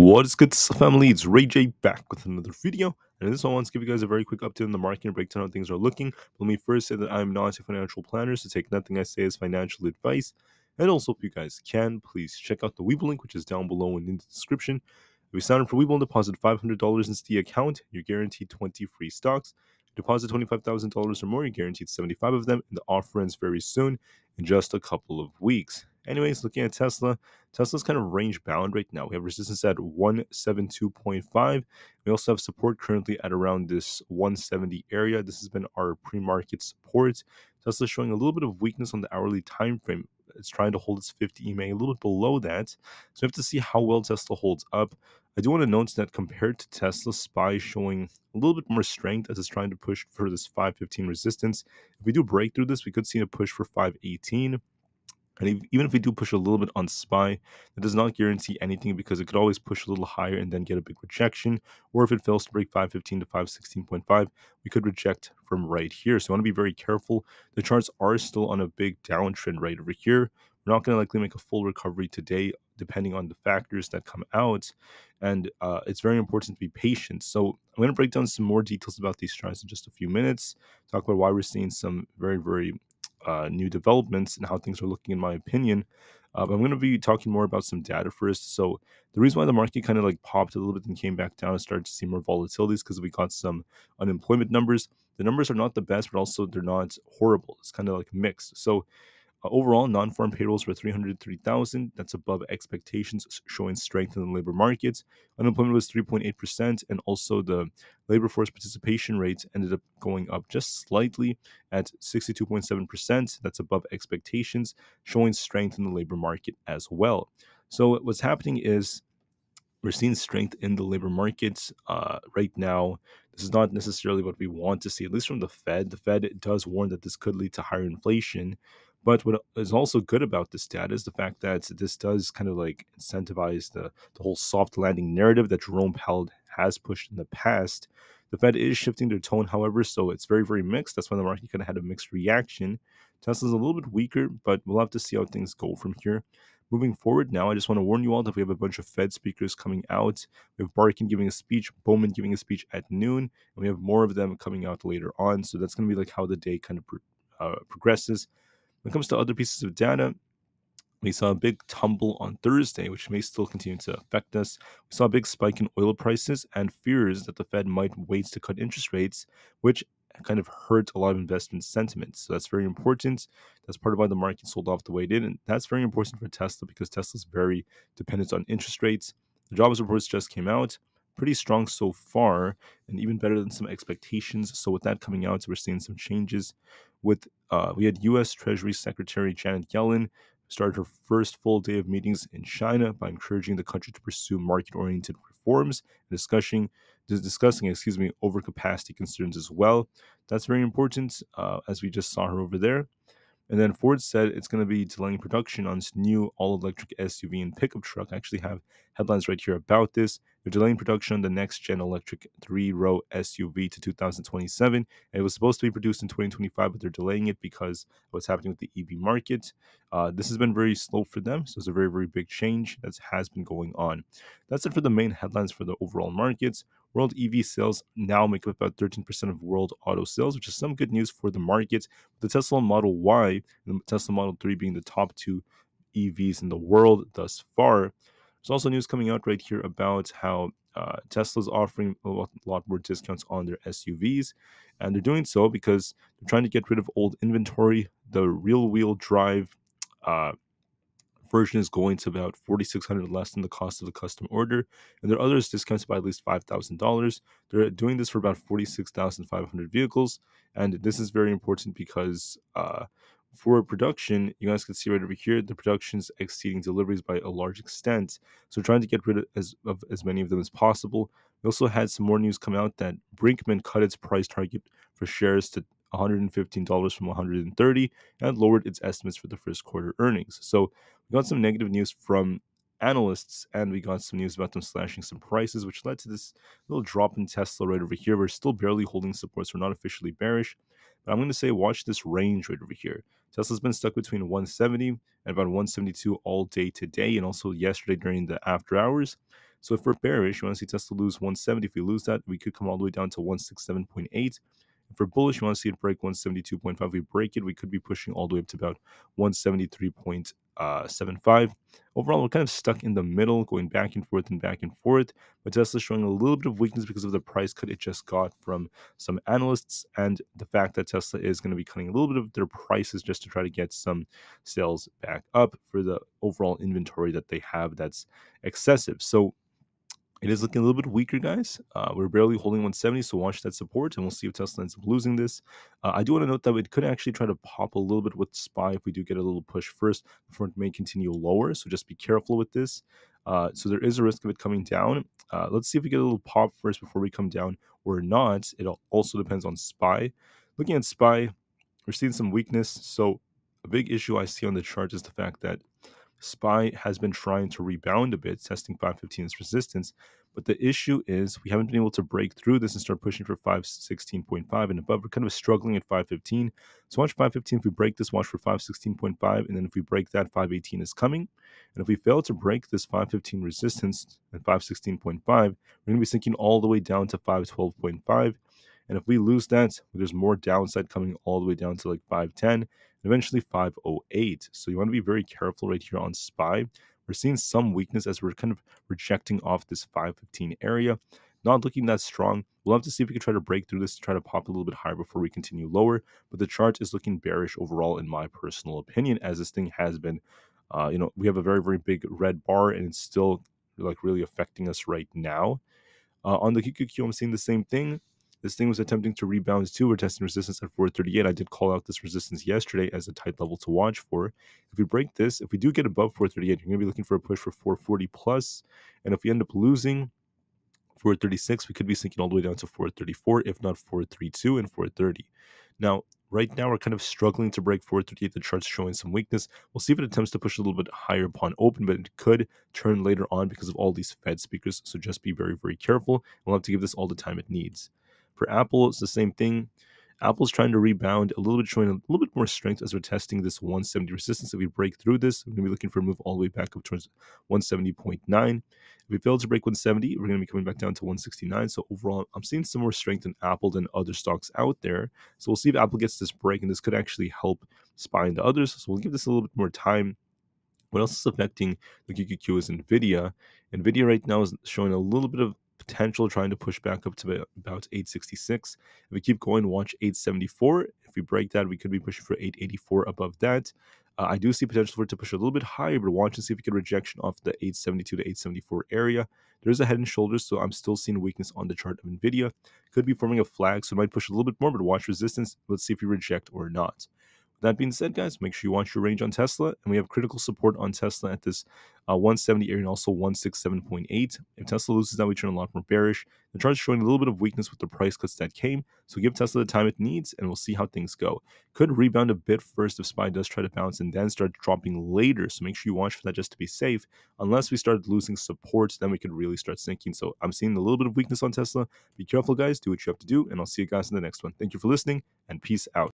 What is good, family? It's Rey Jay back with another video. And in this one, I want to give you guys a very quick update on the market and breakdown how things are looking. But let me first say that I'm not a financial planner, so take nothing I say as financial advice. And also, if you guys can, please check out the Webull link, which is down below and in the description. If you sign up for Webull and deposit $500 into the account, you're guaranteed 20 free stocks. Deposit $25,000 or more, you're guaranteed 75 of them, and the offer ends very soon in just a couple of weeks. Anyways, looking at Tesla, Tesla's kind of range bound right now. We have resistance at 172.5. We also have support currently at around this 170 area. This has been our pre-market support. Tesla's showing a little bit of weakness on the hourly time frame. It's trying to hold its 50 EMA a little bit below that. So we have to see how well Tesla holds up. I do want to note that compared to Tesla, SPY is showing a little bit more strength as it's trying to push for this 515 resistance. If we do break through this, we could see a push for 518. And even if we do push a little bit on SPY, that does not guarantee anything because it could always push a little higher and then get a big rejection. Or if it fails to break 515 to 516.5, we could reject from right here. So I want to be very careful. The charts are still on a big downtrend right over here. We're not going to likely make a full recovery today, depending on the factors that come out. And uh, it's very important to be patient. So I'm going to break down some more details about these charts in just a few minutes, talk about why we're seeing some very, very uh, new developments and how things are looking, in my opinion. Uh, I'm going to be talking more about some data first. So the reason why the market kind of like popped a little bit and came back down and started to see more volatility is because we got some unemployment numbers. The numbers are not the best, but also they're not horrible. It's kind of like mixed. So overall, non-farm payrolls were 303,000. That's above expectations, showing strength in the labor markets. Unemployment was 3.8%, and also the labor force participation rate ended up going up just slightly at 62.7%. That's above expectations, showing strength in the labor market as well. So what's happening is we're seeing strength in the labor markets uh, right now. This is not necessarily what we want to see, at least from the Fed. The Fed does warn that this could lead to higher inflation. But what is also good about this data is the fact that this does kind of like incentivize the, the whole soft landing narrative that Jerome Powell has pushed in the past. The Fed is shifting their tone, however, so it's very, very mixed. That's why the market kind of had a mixed reaction. Tesla's a little bit weaker, but we'll have to see how things go from here. Moving forward now, I just want to warn you all that we have a bunch of Fed speakers coming out. We have Barkin giving a speech, Bowman giving a speech at noon, and we have more of them coming out later on. So that's going to be like how the day kind of uh, progresses. When it comes to other pieces of data, we saw a big tumble on Thursday, which may still continue to affect us. We saw a big spike in oil prices and fears that the Fed might wait to cut interest rates, which kind of hurt a lot of investment sentiment. So that's very important. That's part of why the market sold off the way it did. And that's very important for Tesla because Tesla's very dependent on interest rates. The jobs reports just came out pretty strong so far and even better than some expectations. So with that coming out, we're seeing some changes. With uh, we had U.S. Treasury Secretary Janet Yellen started her first full day of meetings in China by encouraging the country to pursue market-oriented reforms and discussing discussing excuse me overcapacity concerns as well. That's very important, uh, as we just saw her over there. And then Ford said it's going to be delaying production on its new all electric SUV and pickup truck. I actually have headlines right here about this. They're delaying production on the next gen electric three row SUV to 2027. And it was supposed to be produced in 2025, but they're delaying it because of what's happening with the EV market. Uh, this has been very slow for them. So it's a very, very big change that has been going on. That's it for the main headlines for the overall markets. World EV sales now make up about 13% of world auto sales, which is some good news for the market. The Tesla Model Y and the Tesla Model 3 being the top two EVs in the world thus far. There's also news coming out right here about how uh, Tesla's offering a lot, lot, more discounts on their SUVs, and they're doing so because they're trying to get rid of old inventory. The rear-wheel drive uh, version is going to about 4600 less than the cost of the custom order and there are others discounted by at least $5000 they're doing this for about 46500 vehicles and this is very important because uh, for production you guys can see right over here the production's exceeding deliveries by a large extent so trying to get rid of as, of as many of them as possible we also had some more news come out that brinkman cut its price target for shares to $115 from 130 and lowered its estimates for the first quarter earnings. So we got some negative news from analysts and we got some news about them slashing some prices, which led to this little drop in Tesla right over here. We're still barely holding support, so we're not officially bearish. But I'm going to say watch this range right over here. Tesla's been stuck between 170 and about 172 all day today and also yesterday during the after hours. So if we're bearish, you want to see Tesla lose 170. If we lose that, we could come all the way down to 167.8. If we're bullish, you want to see it break 172.5. If we break it, we could be pushing all the way up to about Uh, 173.75. Overall, we're kind of stuck in the middle, going back and forth and back and forth. But Tesla's showing a little bit of weakness because of the price cut it just got from some analysts and the fact that Tesla is going to be cutting a little bit of their prices just to try to get some sales back up for the overall inventory that they have that's excessive. So it is looking a little bit weaker, guys. Uh, we're barely holding 170, so watch that support, and we'll see if Tesla ends up losing this. Uh, I do want to note that it could actually try to pop a little bit with SPY if we do get a little push first before it may continue lower, so just be careful with this. Uh, so there is a risk of it coming down. Uh, let's see if we get a little pop first before we come down or not. It also depends on SPY. Looking at SPY, we're seeing some weakness, so a big issue I see on the chart is the fact that SPY has been trying to rebound a bit, testing 515's resistance. But the issue is we haven't been able to break through this and start pushing for 516.5 and above. We're kind of struggling at 515. So watch 515. If we break this, watch for 516.5. And then if we break that, 518 is coming. And if we fail to break this 515 resistance and 516.5, we're going to be sinking all the way down to 512.5. And if we lose that, there's more downside coming all the way down to like 510 and eventually 508. So you want to be very careful right here on SPY. We're seeing some weakness as we're kind of rejecting off this 515 area. Not looking that strong. We'll have to see if we can try to break through this to try to pop a little bit higher before we continue lower. But the chart is looking bearish overall, in my personal opinion, as this thing has been. Uh, you know, we have a very, very big red bar, and it's still like really affecting us right now. Uh, on the QQQ, I'm seeing the same thing. This thing was attempting to rebound too. We're testing resistance at 438. I did call out this resistance yesterday as a tight level to watch for. If we break this, if we do get above 438, you're going to be looking for a push for 440 plus. And if we end up losing 436, we could be sinking all the way down to 434, if not 432 and 430. Now, right now we're kind of struggling to break 438. The chart's showing some weakness. We'll see if it attempts to push a little bit higher upon open, but it could turn later on because of all these Fed speakers. So just be very, very careful. We'll have to give this all the time it needs. For Apple, it's the same thing. Apple's trying to rebound a little bit, showing a little bit more strength as we're testing this 170 resistance. If we break through this, we're going to be looking for a move all the way back up towards 170.9. If we fail to break 170, we're going to be coming back down to 169. So overall, I'm seeing some more strength in Apple than other stocks out there. So we'll see if Apple gets this break, and this could actually help spy into others. So we'll give this a little bit more time. What else is affecting the QQQ is NVIDIA. NVIDIA right now is showing a little bit of potential trying to push back up to about 866. If we keep going, watch 874. If we break that, we could be pushing for 884 above that. Uh, I do see potential for it to push a little bit higher, but watch and see if we get rejection off the 872 to 874 area. There's a head and shoulders, so I'm still seeing weakness on the chart of NVIDIA. Could be forming a flag, so it might push a little bit more, but watch resistance. Let's see if we reject or not. That being said, guys, make sure you watch your range on Tesla. And we have critical support on Tesla at this uh, 170 area and also 167.8. If Tesla loses that, we turn a lot more bearish. The chart is showing a little bit of weakness with the price cuts that came. So give Tesla the time it needs and we'll see how things go. Could rebound a bit first if SPY does try to bounce and then start dropping later. So make sure you watch for that just to be safe. Unless we start losing support, then we could really start sinking. So I'm seeing a little bit of weakness on Tesla. Be careful, guys. Do what you have to do. And I'll see you guys in the next one. Thank you for listening and peace out.